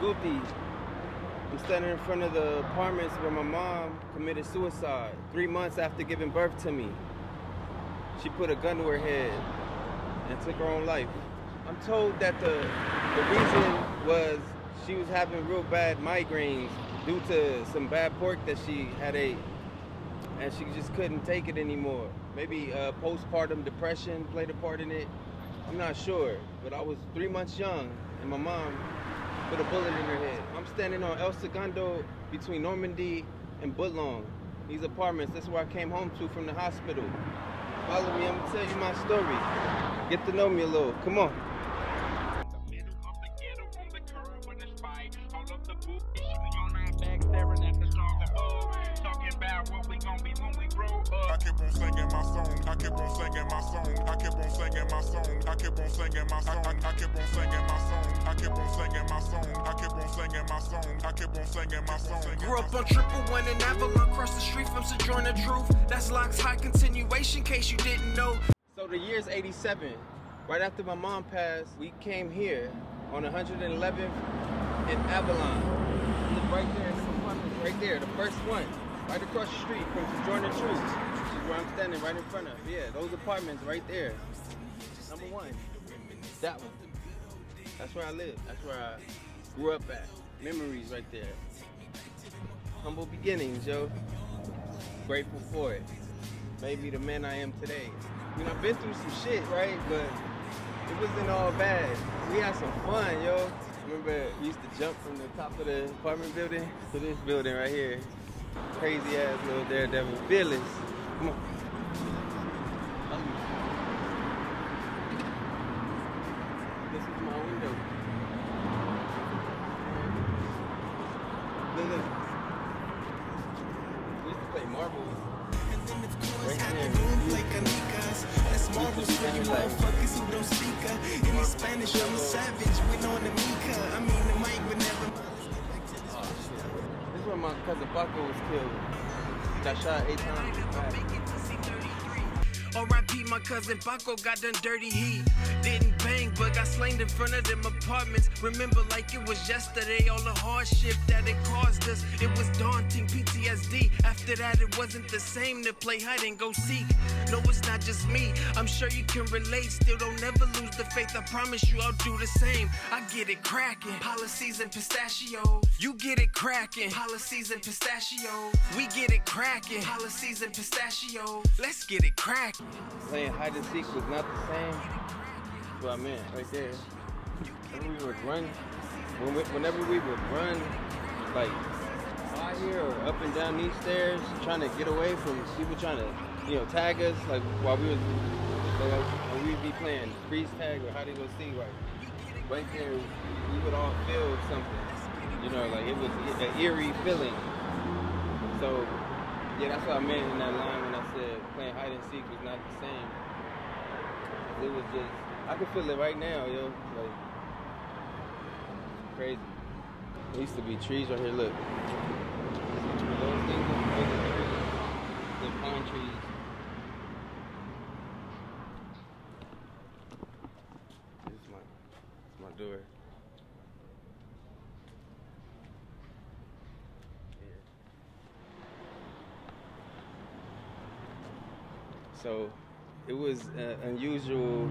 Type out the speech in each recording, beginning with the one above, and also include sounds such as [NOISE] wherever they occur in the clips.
Guti. I'm standing in front of the apartments where my mom committed suicide three months after giving birth to me. She put a gun to her head and took her own life. I'm told that the, the reason was she was having real bad migraines due to some bad pork that she had ate and she just couldn't take it anymore. Maybe uh, postpartum depression played a part in it. I'm not sure, but I was three months young and my mom put a bullet in her head. I'm standing on El Segundo between Normandie and Budlong. These apartments, that's where I came home to from the hospital. Follow me, I'm gonna tell you my story. Get to know me a little, come on. I kept on singing my song. I kept on singing my song. I kept on singing my song. I kept on singing my song. I kept on singing my song. I kept on singing my song. I kept on singing my song. Grew up on triple one in Avalon, across the street from Sojourner Truth. That's Locke's High continuation, case you didn't know. So the year's 87. Right after my mom passed, we came here on 111th in Avalon. Right there the right there, the first one. Right across the street from Sojourner Truth. Where I'm standing right in front of. Yeah, those apartments right there. Number one. That one. That's where I live. That's where I grew up at. Memories right there. Humble beginnings, yo. Grateful for it. Made me the man I am today. You know, I've been through some shit, right? But it wasn't all bad. We had some fun, yo. Remember, we used to jump from the top of the apartment building to this building right here. Crazy ass little daredevil. Fearless. Come on. This is my window. Look, look. We used to play marbles. Right there. That's marbles for you motherfuckers who don't speak her. Any Spanish, I'm a savage. Went on the Mika. I mean, the mic would never. Oh, shit. This is where my cousin Paco was killed. Shot eight times. R.I.P. my cousin Paco got done dirty heat. Bang, but got slain in front of them apartments. Remember like it was yesterday, all the hardship that it caused us. It was daunting, PTSD. After that, it wasn't the same to play hide and go seek. No, it's not just me. I'm sure you can relate. Still don't never lose the faith. I promise you I'll do the same. I get it cracking. Policies and pistachios. You get it cracking. Policies and pistachios. We get it cracking. Policies and pistachios. Let's get it cracking. Playing hide and seek was not the same. What I meant right there. Whenever we would run, when we, whenever we would run, like out here or up and down these stairs, trying to get away from people trying to, you know, tag us, like while we was, like, when we'd be playing freeze tag or hide and go seek, right, right there, we would all feel something. You know, like it was an eerie feeling. So, yeah, that's what I meant in that line when I said playing hide and seek was not the same. It was just, I can feel it right now, yo. Like, crazy. There used to be trees right here, look. Those things. The pine trees. This is my, this is my door. So it was an unusual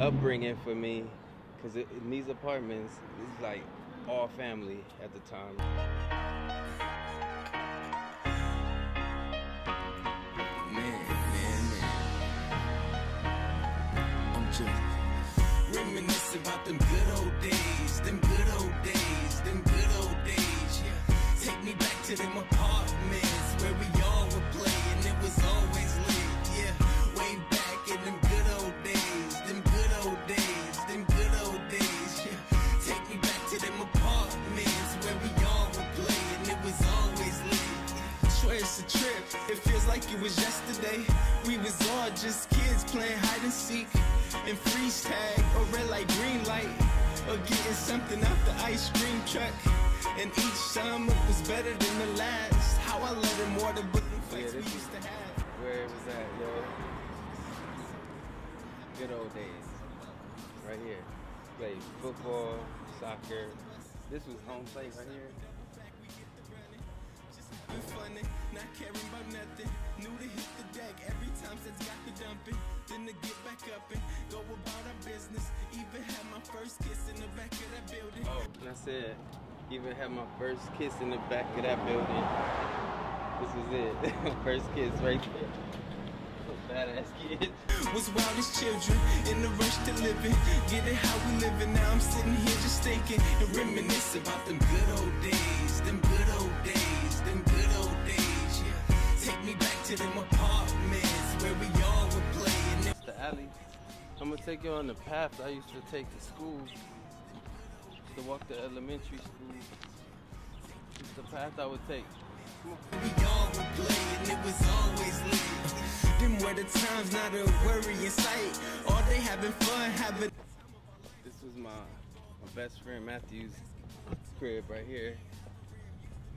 upbringing for me because in these apartments, it's like all family at the time. About them like it was yesterday. We was all just kids playing hide and seek and freeze tag or red light, green light, or getting something out the ice cream truck. And each it was better than the last. How I let him water, but the fights we this is- used to have. Where it was at, yo. Good old days. Right here. Played football, soccer, This was home plate right here. Been funny, not caring about nothing. Knew to hit the deck every time since got the dumping. Then to get back up and go about our business. Even had my first kiss in the back of that building. Oh, and I said, even had my first kiss in the back of that building. This was it. [LAUGHS] first kiss right there. Badass kid. Was wild as children in the rush to living. Get it how we living. Now I'm sitting here just thinking and reminisce about them good old days. Them good old days. To them apartments where we all were playing. It's the alley. I'm gonna take you on the path I used to take to school. Used to walk to elementary school. It's the path I would take. We all were playing, it was always lit. Them were the times, not a worry in sight. All they having fun, having. This was my my best friend Matthew's crib right here.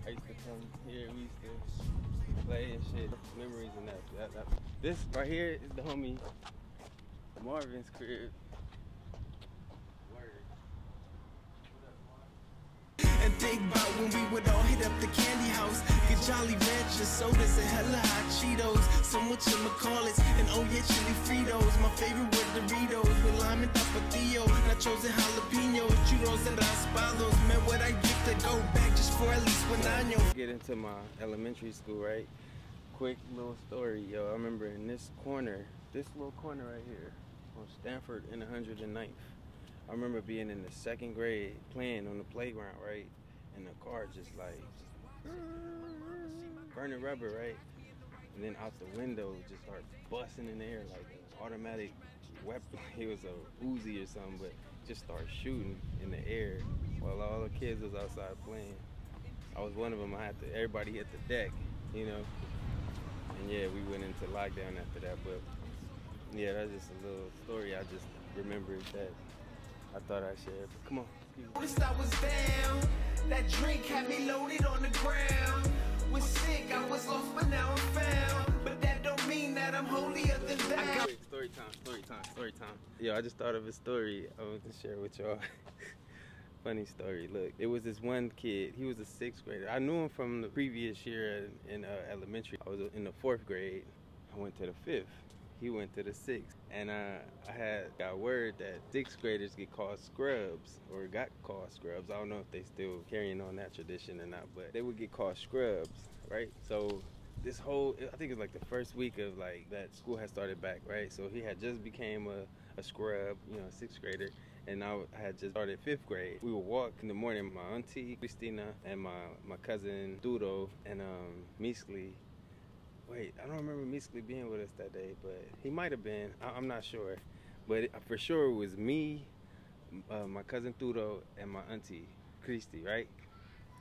I used to come here. We used to play and shit. Memories and that. that, that. This right here is the homie Marvin's crib. Word. And think about when we would all hit up the candy house. Get Jolly Ranchers, sodas, and hella hot Cheetos. Some with McCallets, and oh yeah, chili Fritos. My favorite were Doritos with lime and tapatio. Nachos and jalapenos, churros and raspados. Man, what I get to go back just for at least one año. Get into my elementary school, right? Quick little story, yo. I remember in this corner, this little corner right here, on Stanford and 109th. I remember being in the second grade playing on the playground, right? And the car just like burning rubber, right? And then out the window just start busting in the air like an automatic weapon. [LAUGHS] It was a Uzi or something, but just start shooting in the air while all the kids was outside playing. I was one of them. I had to. Everybody hit the deck, you know. And yeah, we went into lockdown after that. But yeah, that's just a little story. I just remembered that I thought I shared. Come on. I was down. That drink had me loaded on the ground. Was sick, I was lost, but now I'm found. But that don't mean that I'm holier than thou. Story time, story time, story time. Yo, I just thought of a story I want to share with y'all. [LAUGHS] Funny story. Look, it was this one kid. He was a sixth grader. I knew him from the previous year in, in uh, elementary. I was in the fourth grade. I went to the fifth. He went to the sixth. And uh, I had got word that sixth graders get called scrubs or got called scrubs. I don't know if they still carrying on that tradition or not, but they would get called scrubs, right? So this whole I think it's like the first week of like that school had started back, right? So he had just became a, a scrub, you know, sixth grader, and I had just started fifth grade. We would walk in the morning. My auntie Christina and my my cousin Duro and um Measley. Wait, I don't remember Measley being with us that day, but he might have been. I, I'm not sure, but it, for sure it was me, uh, my cousin Duro, and my auntie Christy. Right?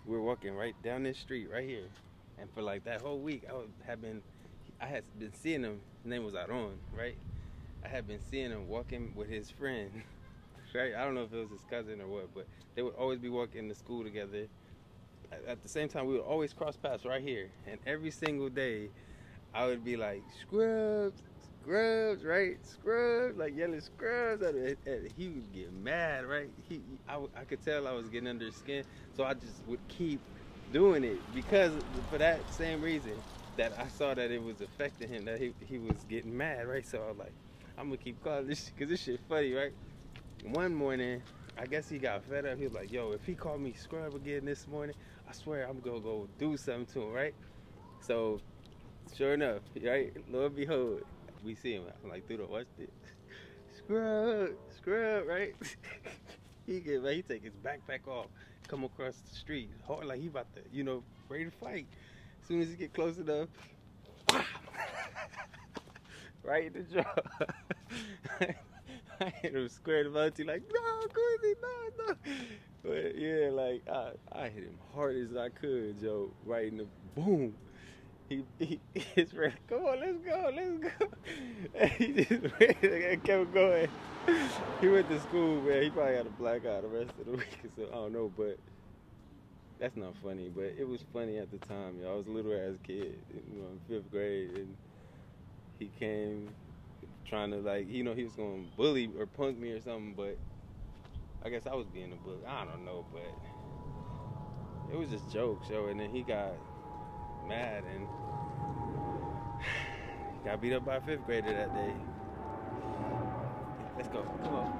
We were walking right down this street right here. And for like that whole week, I have been, I had been seeing him. His name was Aron, right? I had been seeing him walking with his friend, [LAUGHS] right? I don't know if it was his cousin or what, but they would always be walking to school together. At- the same time, we would always cross paths right here. And every single day, I would be like, scrubs, scrubs, right? Scrubs, like yelling scrubs. And he would get mad, right? He, I, I could tell I was getting under his skin. So I just would keep doing it because for that same reason that I saw that it was affecting him, that he, he was getting mad, right? So I was like, I'm gonna keep calling this because this shit funny, right? One morning, I guess he got fed up. He was like, yo, if he called me scrub again this morning, I swear I'm gonna go do something to him, right? So, sure enough, right? Lo and behold, we see him. I'm like, dude, watch this. [LAUGHS] Scrub, scrub, right? [LAUGHS] he get, man, he take his backpack off, come across the street, hard like he about to, you know, ready to fight. As soon as he get close enough, [LAUGHS] right in the jaw. I hit him square in the mouth. He like, no, Quincy, no, no. But yeah, like I, I hit him hard as I could, Joe. Right in the boom. He, he he's [LAUGHS] ready. Come on, let's go, let's go. [LAUGHS] And he just [LAUGHS] ready, kept going. He went to school, man. He probably had a black eye the rest of the week, so I don't know, but that's not funny. But it was funny at the time, yo. I was a little ass kid, you know, in fifth grade, and he came trying to like, you know, he was gonna bully or punk me or something, but I guess I was being a bully. I don't know, but it was just jokes, yo. And then he got mad and [SIGHS] got beat up by a fifth grader that day. Let's go. Come on.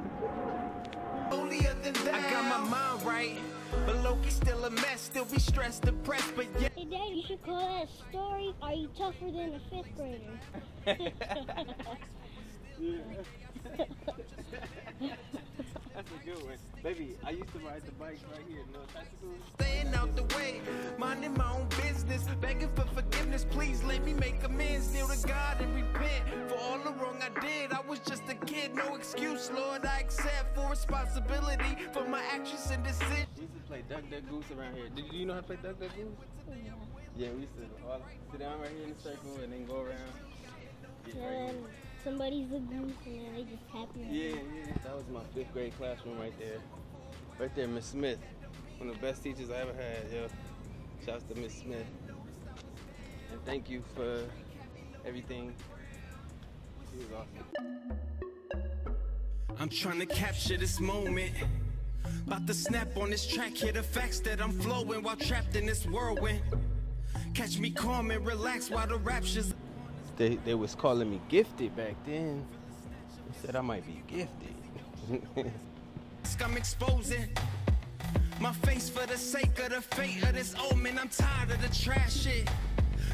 Holier than thou. I got my mind right, but Loki's still a mess. Still be stressed, depressed, but yeah. Hey, Dad, you should call that story. Are you tougher than a fifth grader? [LAUGHS] [LAUGHS] That's a good one. Baby, I used to ride the bike right here. No bicycles. Staying out the way, minding my own business, begging for forgiveness. Please let me make amends, kneel to God and repent for all the wrong I did. I was just a kid, no excuse, Lord. I accept full responsibility for my actions and decisions. We used to play Duck Duck Goose around here. Did you know how to play Duck Duck Goose? Yeah, we used to all sit down right here in a circle and then go around. Get and ready. then somebody's the goose, and they just tap you. Yeah, yeah. That was my fifth grade classroom right there. Right there, Miss Smith. One of the best teachers I ever had, yo. Shouts to Miss Smith. And thank you for everything. She was awesome. I'm trying to capture this moment. About to snap on this track, hear the facts that I'm flowing while trapped in this whirlwind. Catch me calm and relax while the raptures. They, they was calling me gifted back then. They said I might be gifted. [LAUGHS] I'm exposing my face for the sake of the fate of this omen. I'm tired of the trash shit.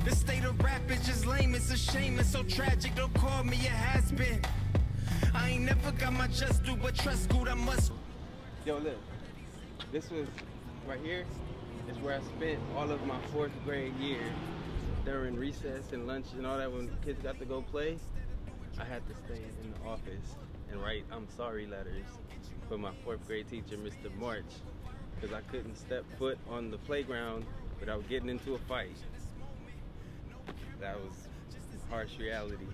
The state of rap is just lame, it's a shame, it's so tragic. Don't call me a has been. I ain't never got my just due, but trust good, I must. Yo, look. This was right here is where I spent all of my fourth grade year during recess and lunch and all that. When kids got to go play, I had to stay in the office and write I'm sorry letters for my fourth grade teacher, Mr. March, because I couldn't step foot on the playground without getting into a fight. That was harsh reality.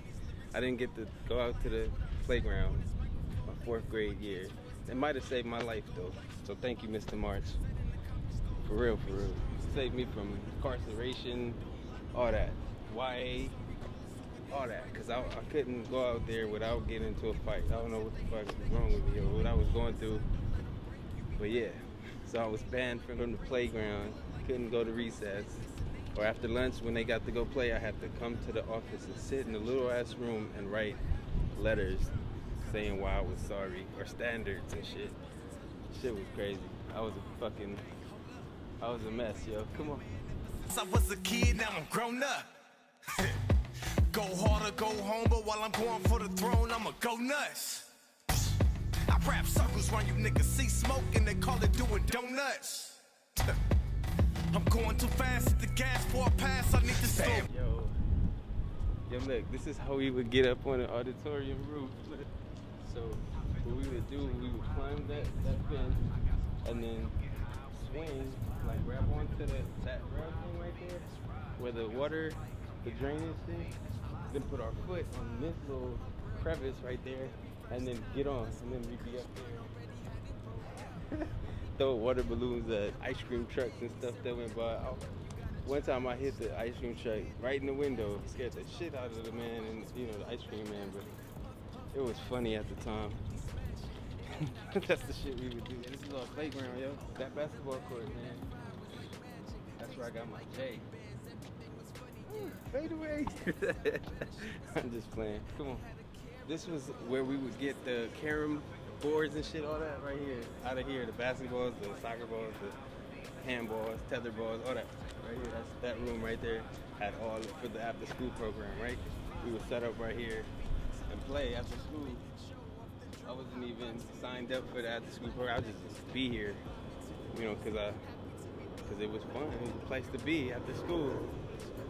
I didn't get to go out to the playground my fourth grade year. It might have saved my life though. So thank you, Mr. March. For real, for real. Saved me from incarceration, all that. YA, all that. Cause I, I couldn't go out there without getting into a fight. I don't know what the fuck was wrong with me or what I was going through. But yeah. So I was banned from the playground. Couldn't go to recess. Or after lunch when they got to go play, I had to come to the office and sit in the little ass room and write letters saying why I was sorry or standards and shit. Shit was crazy. I was a fucking, I was a mess, yo. Come on. Since I was a kid, now I'm grown up. [LAUGHS] go hard or go home, but while I'm going for the throne, I'ma go nuts. I rap circles around you niggas see smoke and they call it doing donuts. [LAUGHS] I'm going too fast at the gas for a pass, I need to stop. Yo, yo, look, this is how we would get up on an auditorium roof. [LAUGHS] So, what we would do, we would climb that, that fence and then like grab onto the, that rail thing right there, where the water, the drainage thing, then put our foot on this little crevice right there, and then get on, and then we'd be up there. [LAUGHS] Throw water balloons at ice cream trucks and stuff that went by. I- one time I hit the ice cream truck right in the window, scared the shit out of the man and you know the ice cream man, but it was funny at the time. That's the shit we would do. This is our playground, yo. That basketball court, man. That's where I got my J. Fade away. [LAUGHS] I'm just playing. Come on. This was where we would get the carom boards and shit, all that right here. Out of here, the basketballs, the soccer balls, the handballs, tether balls, all that. Right here, that's that room right there. Had all for the after school program, right? We would set up right here and play after school. I wasn't even signed up for the after school program. I was just be here, you know, cause I, cause it was fun. It was a place to be after school,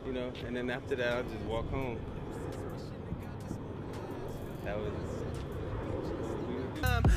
you know. And then after that, I just walk home. That was.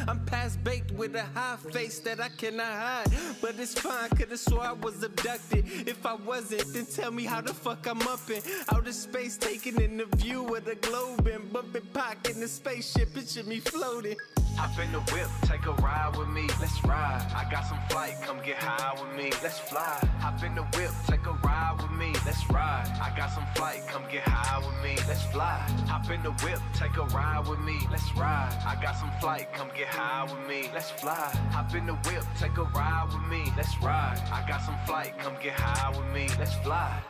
I'm past baked with a high face that I cannot hide. But it's fine, could've swore I was abducted. If I wasn't, then tell me how the fuck I'm up in outer space, taking in the view of the globe and bumping pock in the spaceship. Picture me floating. Hop in the whip, take a ride with me, let's ride. I got some flight, come get high with me, let's fly. Hop in the whip, take a ride with me, let's ride. I got some flight, come get high with me. Let's fly. Hop in the whip, take a ride with me. Let's ride. I got some flight, come get high with me. Let's fly. Hop in the whip, take a ride with me. Let's ride. I got some flight, come get high with me. Let's fly.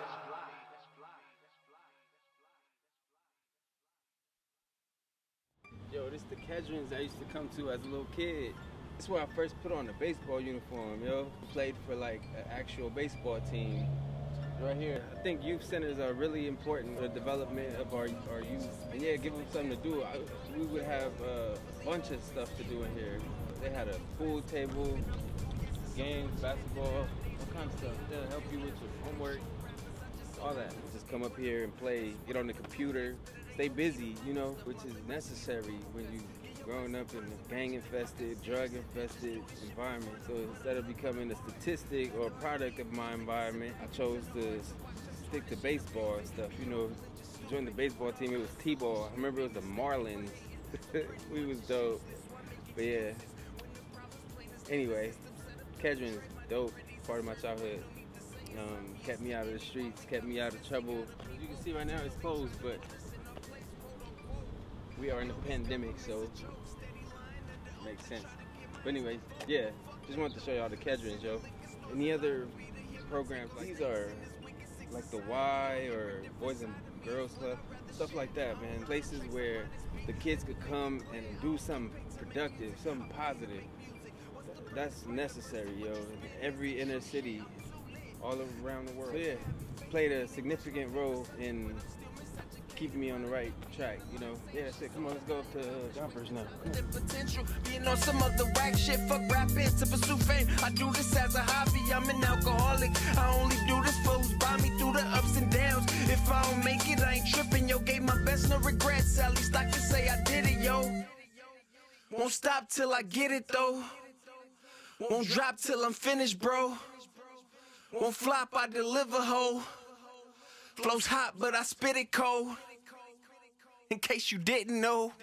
This the Kedrens I used to come to as a little kid. This where I first put on a baseball uniform, yo. Played for like an actual baseball team. Right here. I think youth centers are really important for the development of our, our youth. And yeah, give them something to do. I, we would have a bunch of stuff to do in here. They had a pool table, games, basketball, all kinds of stuff. They'll help you with your homework, all that. Just come up here and play, get on the computer, stay busy, you know, which is necessary when you growing up in a gang infested, drug infested environment. So instead of becoming a statistic or a product of my environment, I chose to stick to baseball and stuff. You know, join the baseball team, it was T-ball. I remember it was the Marlins. [LAUGHS] we was dope. But yeah. Anyway, Kedren is dope, part of my childhood. Um, kept me out of the streets, kept me out of trouble. As you can see right now, it's closed, but we are in a pandemic, so makes sense. But anyway, yeah, just wanted to show y'all the Kedrens, yo. Any other programs like these are like the Y or Boys and Girls Club, stuff like that, man. Places where the kids could come and do something productive, something positive. That's necessary, yo. In every inner city, all around the world. So yeah, played a significant role in keeping me on the right track, you know. Yeah, that's it. Come on, let's go up to jumpers now. the potential. Being on some of the whack shit, fuck rapping to pursue fame. I do this as a hobby, I'm an alcoholic. I only do this for who's by me through the ups and downs. If I don't make it, I ain't tripping, yo. Gave my best, no regrets. At least I can say I did it, yo. Won't stop till I get it, though. Won't drop till I'm finished, bro. Won't flop, I deliver, ho. Flows hot, but I spit it cold. In case you didn't know.